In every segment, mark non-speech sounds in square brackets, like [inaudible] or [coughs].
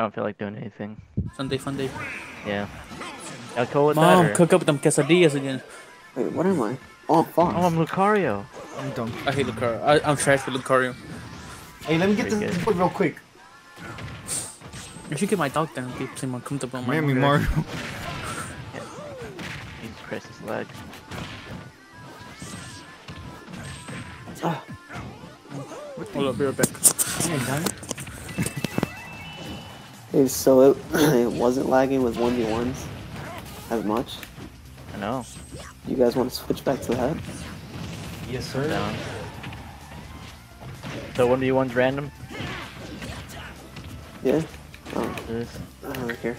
don't feel like doing anything. Sunday fun day. Yeah. I'll go with Mom, that. or- cook up them quesadillas again. Wait, what am I? Oh, fuck. Oh, I'm Lucario. I'm done. I hate Lucario. I, I'm trash with Lucario. Hey, let me get Pretty this good. foot real quick. I should get my dog down and be play more comfortable. on my Miami own. Mario. Jesus Christ, this lag. Ah, Hold up, be right back. I ain't done. hey, so it, [clears throat] it wasn't lagging with 1v1s as much. I know. You guys want to switch back to that? Yes, sir. Down. So 1v1's random? Yeah? Oh, This. uh, right here.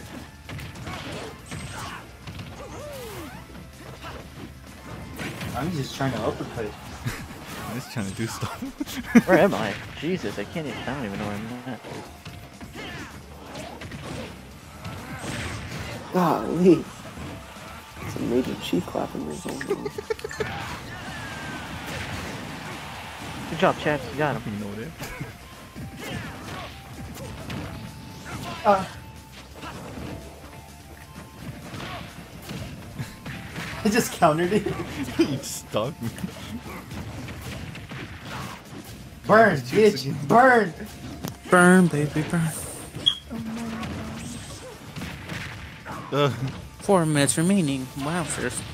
I'm just trying to uppercut. [laughs] I'm just trying to do stuff. Where am I? [laughs] Jesus, I can't even. I don't even know where I'm at. Golly. It's a major cheek clapping there going on. Good job, Chad. You got him. you know that. [laughs] Uh. I just countered it. [laughs] you stuck me. Burn, bitch, again. burn. Burn, baby, burn. Uh, [laughs] Four minutes remaining. Wow, first. [laughs]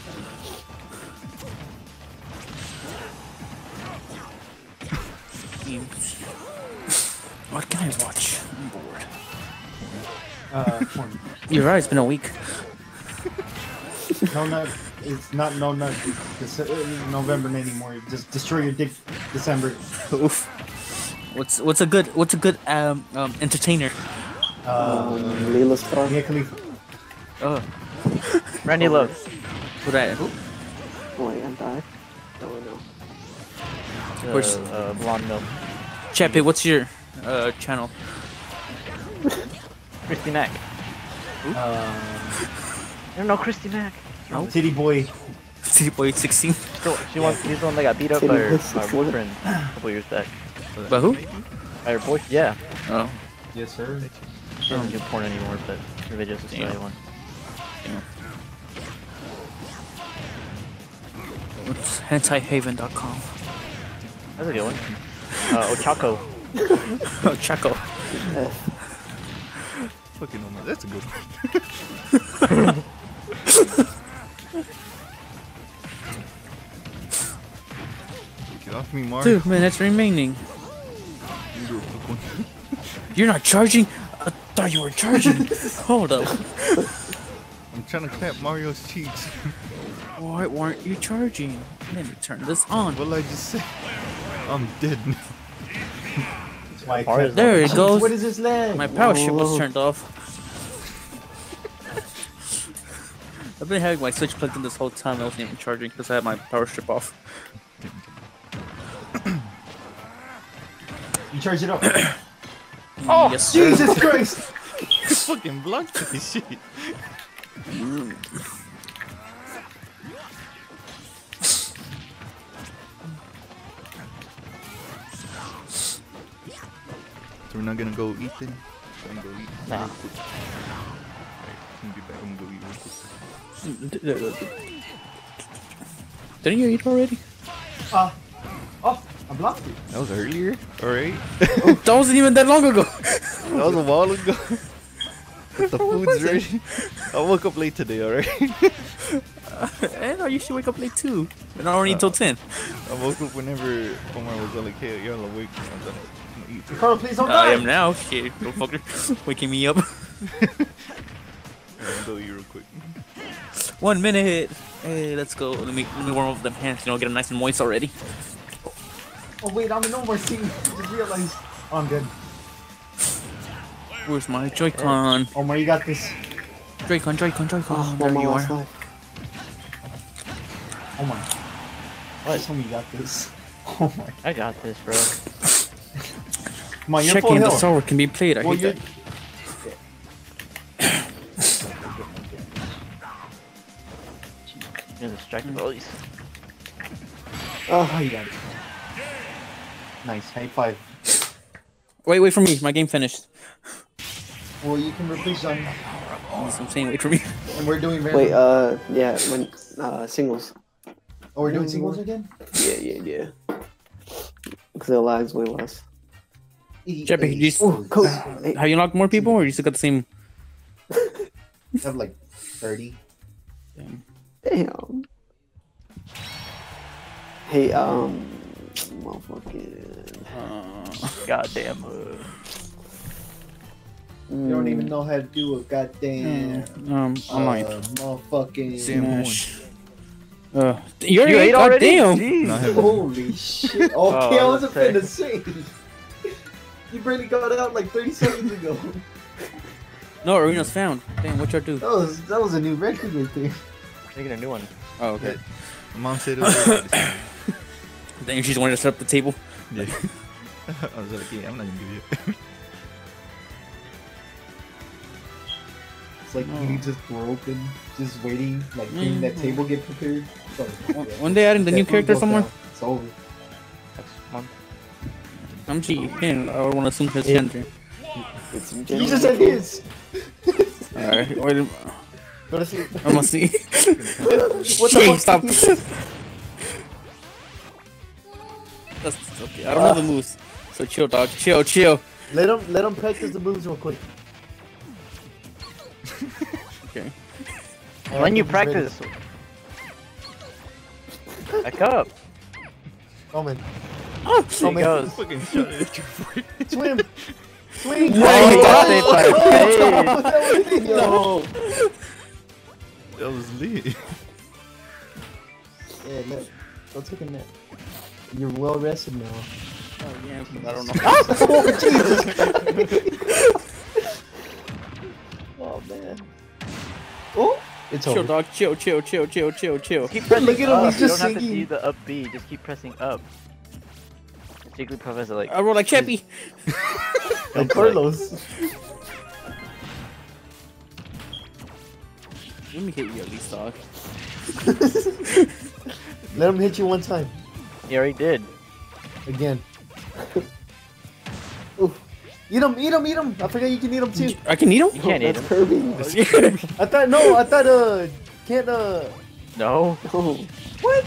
What can I watch? I'm bored. Uh. You're right, it's been a week. no nut. It's not no nut. It's, uh, November anymore. Just destroy your dick, December. Oof. What's what's a good what's a good um, um entertainer? Uh, Um, Lela Star. Mia Khalifa. Oh, Randy Love. what I who? Oh, wait, I died. Oh, no. course. Uh, uh, blonde milk. Chappie, what's your uh channel? [laughs] Christy Mack. Uh, You don't know Christy Mack? Titty Boy. City Boy 16. So she wants. He's the one that got beat up Titty by her, by her boyfriend a couple years back. But who? By her boy. Yeah. Oh, Yes, sir. She doesn't do porn anymore, but her videos is Damn. really one. It's hentaihaven.com. [laughs] That's a good one. Uh, Ochako. Oh, Chaco. fucking oh my, that's a good one. Get off me, Mario. Two minutes remaining. You do a quick one. You're not charging? I thought you were charging. [laughs] Hold up. I'm trying to clap Mario's cheeks. [laughs] Why weren't you charging? Let me turn this on. What did I just say? I'm dead now. That's why I Far kept- as There it goes. What is this leg? My power ship was turned off. [laughs] I've been having my switch plugged in this whole time. I wasn't even charging because I had my power strip off. [coughs] You charge it up. [coughs] Oh, yes. Jesus [laughs] Christ! fucking blocked this shit. So we're not gonna go eat then? I'm gonna go eat. Nah. real quick. Alright, I'm gonna get back. I'm gonna go eat real quick. Didn't you eat already? Uh, oh, I blocked it. That was earlier. Alright. [laughs] that wasn't even that long ago. that was a while ago. [laughs] But the food's ready. [laughs] I woke up late today, alright? [laughs] and I usually wake up late too. But not already until uh, 10. I woke up whenever Omar was like, hey, you're awake. I was like, I'm gonna eat. Ricardo, please don't I die. am now. Shit, go fucker. [laughs] Waking me up. I'm gonna go real quick. One minute. Hey, let's go. Let me let me warm up them hands. You know, get them nice and moist already. Oh wait, I'm in no more scene. Just realized. Oh, I'm good. Where's my Joy-Con? Oh, Omar, you got this. Joy-Con, Joy-Con, Joy-Con. Oh, there one you are. life. Omar. Oh, what? Tell me you got this. [laughs] Oh my. I got this, bro. Come on, you're full Checking the health. sour can be played. I Well, hate you're. that. [coughs] You're distracted by all these. Oh, you got it. Nice. High five. Wait, wait for me. My game finished. Well, you can replace Johnny, That's what I'm saying. Wait for me. and we're doing. Wait, uh, yeah, when uh singles. oh, we're doing singles again. Yeah, yeah, yeah. Because it lags way less. Jeppy, you just- Oh, cool. Hey, [sighs] Have you unlocked more people, or you still got the same? I [laughs] have like thirty. Damn. damn. Hey, um, motherfucking. Uh, [laughs] Goddamn. Uh, You don't mm, even know how to do a goddamn um, online. Uh, motherfucking. Smash. Uh, you already you ate ate already? Damn. Jeez. No, I haven't. [laughs] Holy shit! Okay, Oh, I wasn't okay. finna say. [laughs] You barely got out like 30 seconds ago. No, arena's found. Damn, what y'all do? That was that was a new record right there. Making a new one. Oh, okay. Mom said it [laughs] was. Then she just wanted to set up the table. yeah. I was like, yeah, I'm not gonna do it. It's like Oh. you just were open, just waiting, like seeing that Mhm. table get prepared. So, One- yeah. One day adding the new character somewhere. down. It's over. Next month. I'm cheating. Again, I want to assume his gender. It's You just said his. Alright, wait. a- Go to sleep. I'm gonna see. [laughs] What the fuck? stop. That's okay. I don't know the moves. So chill, dog. Chill, chill. Let him let him practice the moves real quick. Okay. When you practice. Back up. Oh man, Oh, There he man. goes. Fucking shot it at your foot. swim, swing. No, Oh, he got got saved by the No. That was lit. Yeah, no. Go take a nap. You're well rested now. Oh, yeah, I don't know. [laughs] oh Jesus! [laughs] Oh, it's Chill, dog. Chill, chill, chill, chill, chill, chill. Keep pressing Look at him, up. he's you just don't have to do the up B. Just keep pressing up. Jigglypuff has a like. I roll like Chappie. Like Carlos. Let me hit you at least, dog. [laughs] Let him hit you one time. Yeah, he already did. Again. Ooh. Eat him, eat him, eat him. I forgot you can eat him too. I can eat him? You can't eat That's him. Kirby. [laughs] I thought no, I thought uh can't uh No. Oh, [laughs] what?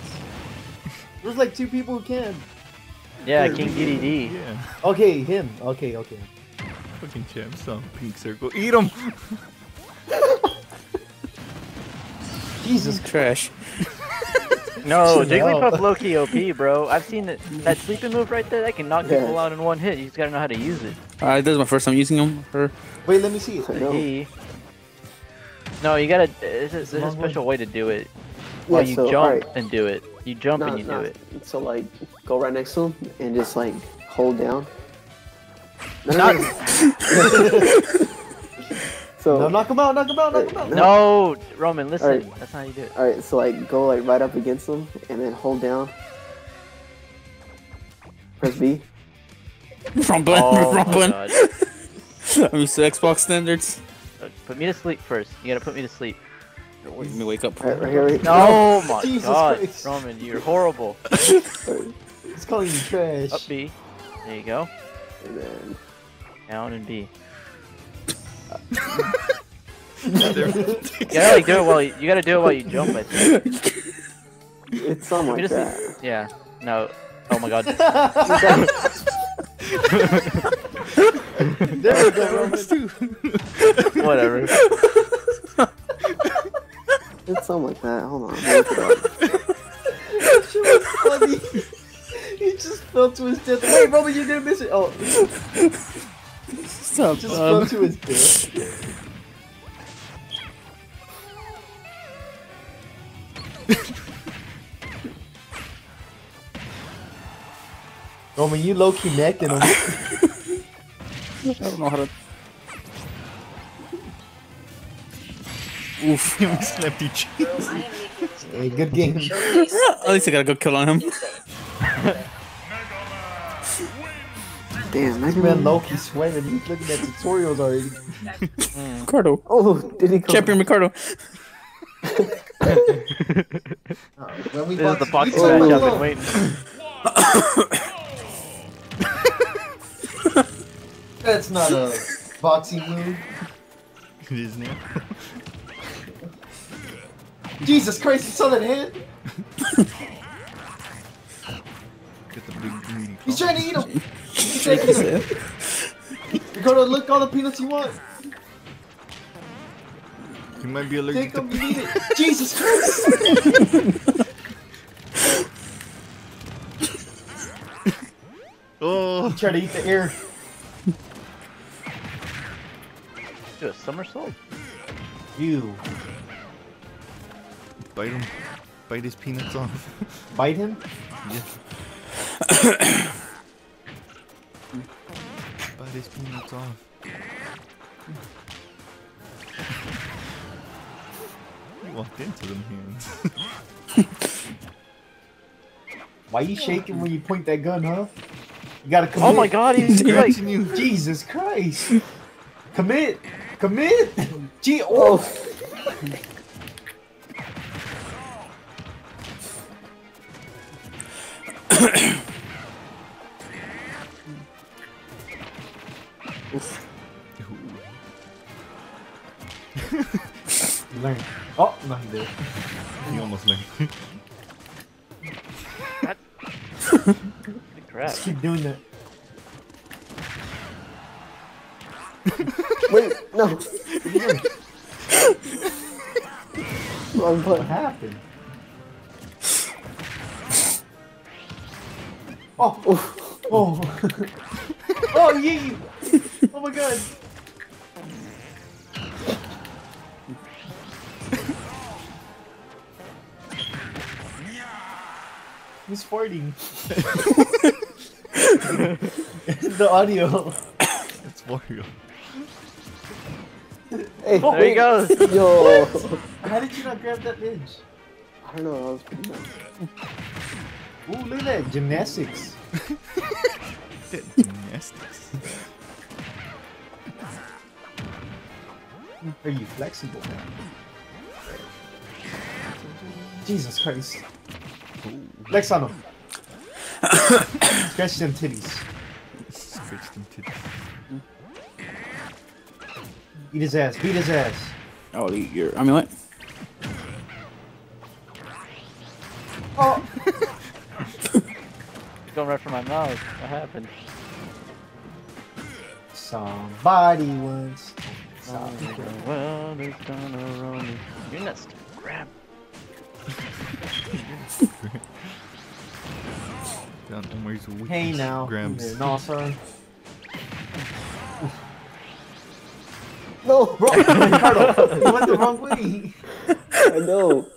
There's like two people who can. Yeah, King Dedede. Yeah. Okay, him. Okay, okay. Fucking champs some pink circle. Eat him. [laughs] Jesus Trash. [laughs] No, Jigglypuff low key OP, bro. I've seen it. That sleeping move right there. That can knock Yeah. people out in one hit. You just gotta know how to use it. Uh, this is my first time using him. For Wait, let me see it. He. No, you gotta. There's a, there's a special way to do it. While you so, jump alright. and do it. You jump No, and you no. do it. So like, go right next to him and just like hold down. Not- [laughs] no, no. [laughs] so No, knock him out, knock him out, knock him out. No, Roman, listen. Alright. That's how you do it. all right, so like go like right up against him and then hold down. Press B. rumbling, Oh my rumbling. god. I'm used to Xbox standards. Uh, Put me to sleep first. You gotta put me to sleep. Let me wake up. Right, right here. Right, No, my [laughs] Jesus god, Christ. Roman, you're horrible. He's calling you trash. Up B. There you go. And then Down and B. There- [laughs] You gotta like do it while you, you gotta do it while you jump. I think. it's something like to that. Yeah. No. Oh my god. [laughs] [laughs] there we go, Roman. Whatever. It's something like that. Hold on. I'll look it up. Shit was funny. He just fell to his death. Wait, Roman, you're gonna miss it. Oh, Stop. just Um, fell to his death. Roman, you low key necking him. I don't know how to. Oof. [laughs] Him slapped each. Hey, good game. At least I got a good kill on him. Damn, Mega Man, Man. low key sweating. He's looking at tutorials already. Mm. Ricardo. Oh, did he come? Champion Ricardo. [laughs] Uh, when we This is the box- Oh, match oh, I've been oh. waiting. [laughs] That's not a boxing move. it is now. Jesus Christ, you saw that hand? Get the big greedy. He's trying to eat him. He's trying to eat him. You're gonna lick all the peanuts you want. He might be allergic Take to them, you eat it. Jesus Christ. [laughs] Oh, Try to eat the air. Do a somersault? You bite him. Bite his peanuts off. [laughs] bite him? yeah. bite his peanuts off. [laughs] He walked into them hands. [laughs] Why you shaking when you point that gun, huh? You gotta commit. Oh my god, he's like, you. Jesus Christ. Commit. Commit. [laughs] Gee, oh. Learn. Oh, no, he did. He almost like. holy crap. Just keep doing that. [laughs] Wait, no. [laughs] What happened? Oh, oh, oh, [laughs] oh, yee! Oh my god! He's farting. the audio. It's Wario. Hey, There wait. he goes. [laughs] Yo. How did you not grab that edge? I don't know. I was pretty much. Ooh, look at that gymnastics. Gymnastics. Are you flexible? Jesus Christ. Flex on him. [coughs] Scratch them titties. Scratch them titties. Eat his ass. Beat his ass. I'll eat your amulet. Oh! [laughs] It's going right for my mouth. What happened? Somebody once. The world is gonna roll me. You're not st- grab. Down Omar's weakness. Hey now. Grabs. No, sorry. [laughs] No. Bro, [laughs] Ricardo, you went the wrong way. I know.